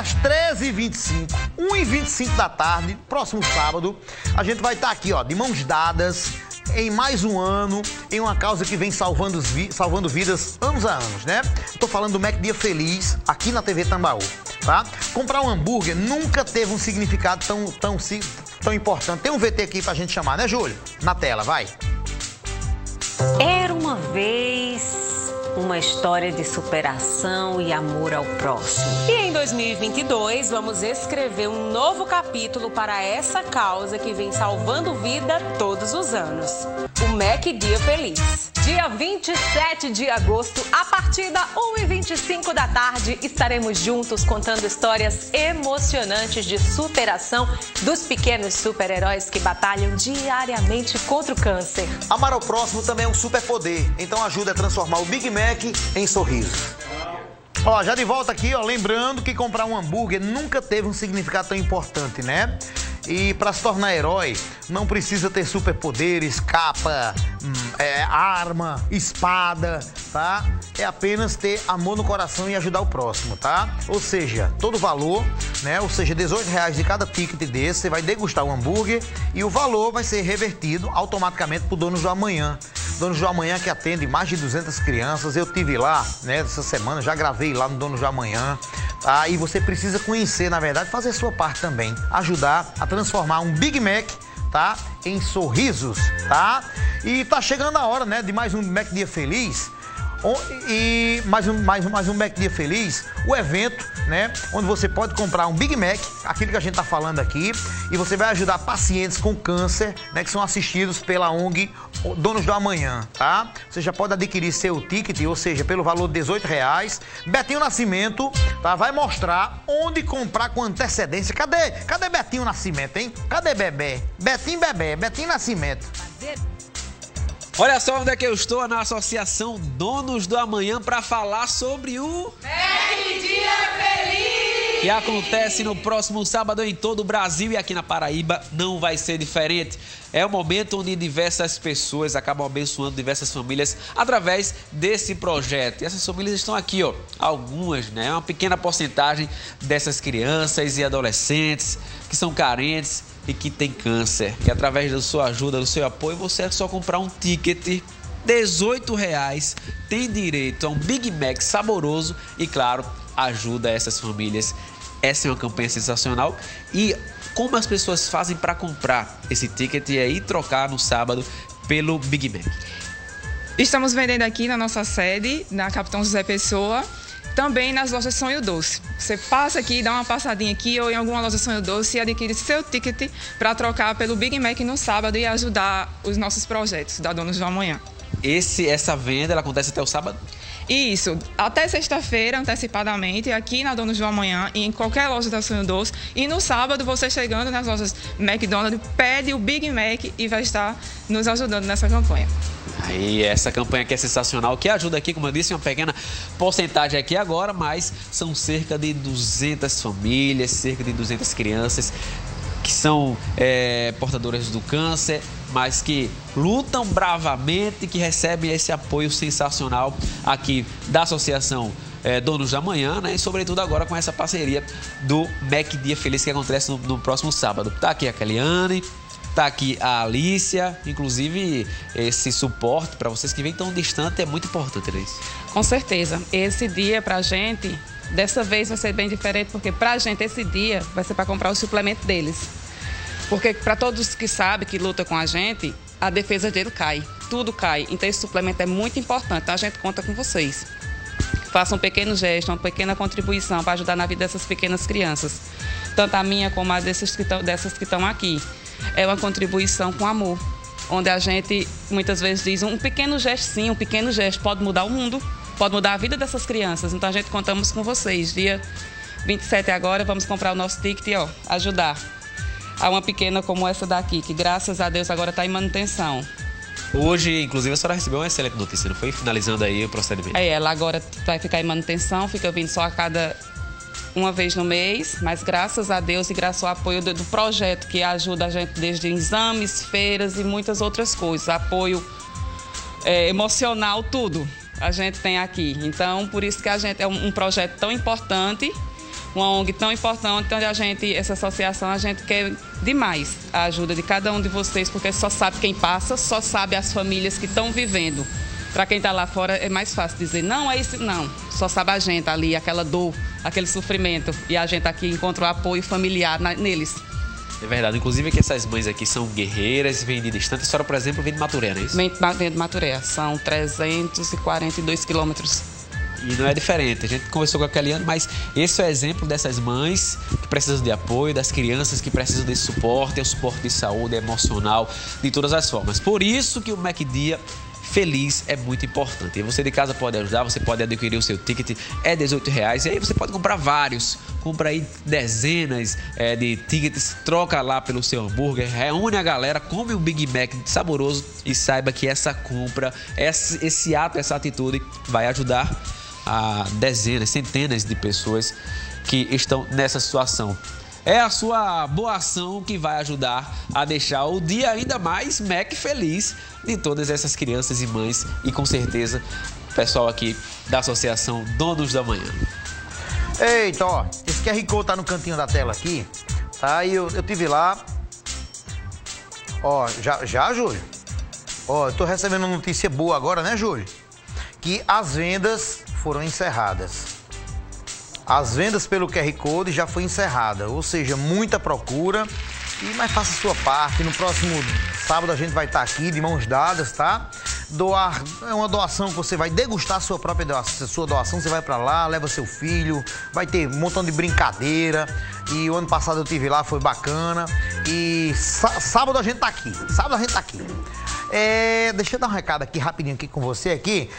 às 13h25, 1h25 da tarde, próximo sábado, a gente vai estar aqui, ó, de mãos dadas, em mais um ano, em uma causa que vem salvando, vi salvando vidas anos a anos, né? Tô falando do Mac Dia Feliz, aqui na TV Tambaú, tá? Comprar um hambúrguer nunca teve um significado tão, tão, tão importante. Tem um VT aqui pra gente chamar, né, Júlio? Na tela, vai. Era uma vez uma história de superação e amor ao próximo. E em 2022, vamos escrever um novo capítulo para essa causa que vem salvando vida todos os anos. O MEC Dia Feliz. Dia 27 de agosto, a partir da 1h25 da tarde, estaremos juntos contando histórias emocionantes de superação dos pequenos super-heróis que batalham diariamente contra o câncer. Amar ao próximo também é um superpoder, então ajuda a transformar o Big Mac em sorriso. Ó, já de volta aqui, ó, lembrando que comprar um hambúrguer nunca teve um significado tão importante, né? E para se tornar herói, não precisa ter superpoderes, capa, hum, é, arma, espada, tá? É apenas ter amor no coração e ajudar o próximo, tá? Ou seja, todo valor, né? Ou seja, 18 reais de cada ticket desse, você vai degustar o hambúrguer e o valor vai ser revertido automaticamente pro dono do amanhã. Dono do Amanhã que atende mais de 200 crianças. Eu tive lá, né, essa semana, já gravei lá no Dono do Amanhã. Tá? E você precisa conhecer, na verdade, fazer sua parte também. Ajudar a transformar um Big Mac, tá? Em sorrisos, tá? E tá chegando a hora, né, de mais um Mac Dia Feliz. E mais um, mais, mais um Mac Dia Feliz, o evento, né? Onde você pode comprar um Big Mac, aquilo que a gente está falando aqui, e você vai ajudar pacientes com câncer, né? Que são assistidos pela ONG Donos do Amanhã, tá? Você já pode adquirir seu ticket, ou seja, pelo valor de 18 reais. Betinho Nascimento, tá? Vai mostrar onde comprar com antecedência. Cadê, cadê Betinho Nascimento, hein? Cadê Bebê? Betinho Bebê, Betinho Nascimento. Olha só onde é que eu estou na Associação Donos do Amanhã para falar sobre o Mac Dia Feliz! Que acontece no próximo sábado em todo o Brasil e aqui na Paraíba não vai ser diferente. É o momento onde diversas pessoas acabam abençoando diversas famílias através desse projeto. E essas famílias estão aqui, ó, algumas, né? Uma pequena porcentagem dessas crianças e adolescentes que são carentes e que tem câncer. E através da sua ajuda, do seu apoio, você é só comprar um ticket 18 reais, tem direito a um Big Mac saboroso e, claro, ajuda essas famílias. Essa é uma campanha sensacional e como as pessoas fazem para comprar esse ticket e aí trocar no sábado pelo Big Mac. Estamos vendendo aqui na nossa sede, na Capitão José Pessoa, também nas lojas Sonho Doce. Você passa aqui, dá uma passadinha aqui ou em alguma loja Sonho Doce e adquire seu ticket para trocar pelo Big Mac no sábado e ajudar os nossos projetos da Donos do Amanhã. Esse, essa venda ela acontece até o sábado? Isso, até sexta-feira, antecipadamente, aqui na Donos do Amanhã e em qualquer loja da Sonho Doce. E no sábado, você chegando nas lojas McDonald's, pede o Big Mac e vai estar nos ajudando nessa campanha. Aí, essa campanha que é sensacional, que ajuda aqui, como eu disse, uma pequena porcentagem aqui agora, mas são cerca de 200 famílias, cerca de 200 crianças que são é, portadoras do câncer, mas que lutam bravamente, que recebem esse apoio sensacional aqui da Associação é, Donos da Manhã, né? E sobretudo agora com essa parceria do MEC Dia Feliz que acontece no, no próximo sábado. Tá aqui a Keliane, tá aqui a Alícia, inclusive esse suporte para vocês que vêm tão distante é muito importante, Alice. Com certeza. Esse dia pra gente Dessa vez vai ser bem diferente, porque para a gente esse dia vai ser para comprar o suplemento deles. Porque para todos que sabem, que lutam com a gente, a defesa dele cai, tudo cai. Então esse suplemento é muito importante, então a gente conta com vocês. Faça um pequeno gesto, uma pequena contribuição para ajudar na vida dessas pequenas crianças. Tanto a minha como a dessas que dessas que estão aqui. É uma contribuição com amor, onde a gente muitas vezes diz um pequeno gesto sim, um pequeno gesto pode mudar o mundo pode mudar a vida dessas crianças. Então a gente contamos com vocês. Dia 27 agora, vamos comprar o nosso ticket e ó, ajudar a uma pequena como essa daqui, que graças a Deus agora está em manutenção. Hoje, inclusive, a senhora recebeu uma excelente notícia, não foi? Finalizando aí o procedimento. É, ela agora vai ficar em manutenção, fica vindo só a cada uma vez no mês, mas graças a Deus e graças ao apoio do, do projeto que ajuda a gente desde exames, feiras e muitas outras coisas, apoio é, emocional, tudo a gente tem aqui. Então, por isso que a gente é um projeto tão importante, uma ONG tão importante, onde a gente, essa associação, a gente quer demais a ajuda de cada um de vocês, porque só sabe quem passa, só sabe as famílias que estão vivendo. Para quem está lá fora é mais fácil dizer, não, é isso, não. Só sabe a gente ali, aquela dor, aquele sofrimento. E a gente aqui encontra o apoio familiar na, neles. É verdade. Inclusive que essas mães aqui são guerreiras, vêm de distante. A senhora, por exemplo, vem de Maturé, não é isso? Vem de Maturé. São 342 quilômetros. E não é diferente. A gente conversou com a Kellyanne, mas esse é o exemplo dessas mães que precisam de apoio, das crianças que precisam desse suporte, é o suporte de saúde, emocional, de todas as formas. Por isso que o MacDia feliz é muito importante. E você de casa pode ajudar, você pode adquirir o seu ticket, é 18 reais. E aí você pode comprar vários. Compra aí dezenas é, de tickets, troca lá pelo seu hambúrguer, reúne a galera, come um Big Mac saboroso e saiba que essa compra, esse, esse ato, essa atitude vai ajudar a dezenas, centenas de pessoas que estão nessa situação. É a sua boa ação que vai ajudar a deixar o dia ainda mais Mac feliz de todas essas crianças e mães e com certeza o pessoal aqui da Associação Donos da Manhã. Eita, ó, esse QR Code tá no cantinho da tela aqui, tá? E eu, eu tive lá. Ó, já, já, Júlio? Ó, eu tô recebendo notícia boa agora, né, Júlio? Que as vendas foram encerradas. As vendas pelo QR Code já foi encerrada, ou seja, muita procura. E mas faça a sua parte. No próximo sábado a gente vai estar aqui de mãos dadas, tá? Doar é uma doação que você vai degustar a sua própria doação, sua doação. Você vai para lá, leva seu filho, vai ter um montão de brincadeira. E o ano passado eu tive lá, foi bacana. E sábado a gente tá aqui. Sábado a gente tá aqui. É, deixa eu dar um recado aqui rapidinho aqui com você aqui.